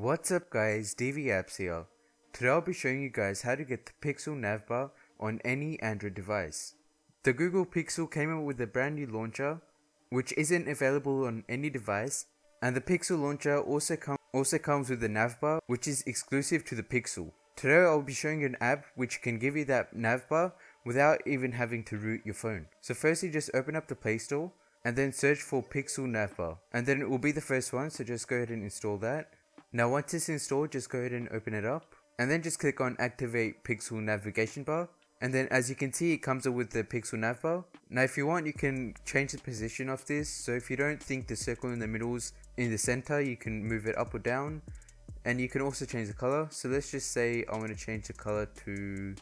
What's up guys, DvApps here. Today I'll be showing you guys how to get the Pixel navbar on any Android device. The Google Pixel came out with a brand new launcher, which isn't available on any device, and the Pixel launcher also, com also comes with a navbar, which is exclusive to the Pixel. Today I'll be showing you an app which can give you that navbar without even having to root your phone. So firstly just open up the Play Store, and then search for Pixel navbar, and then it will be the first one, so just go ahead and install that. Now once it's installed, just go ahead and open it up. And then just click on activate pixel navigation bar. And then as you can see, it comes up with the pixel nav bar. Now if you want, you can change the position of this. So if you don't think the circle in the middle is in the center, you can move it up or down. And you can also change the color. So let's just say I want to change the color to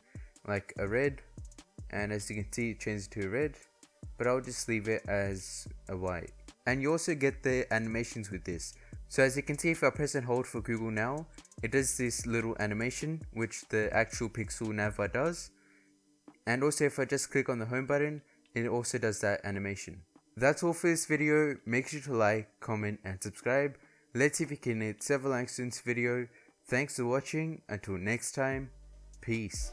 like a red. And as you can see, it changes to a red. But I'll just leave it as a white. And you also get the animations with this. So as you can see if I press and hold for Google Now, it does this little animation which the actual Pixel navbar does. And also if I just click on the home button, it also does that animation. That's all for this video, make sure to like, comment and subscribe. Let's see if we can hit several likes in this video. Thanks for watching, until next time, peace.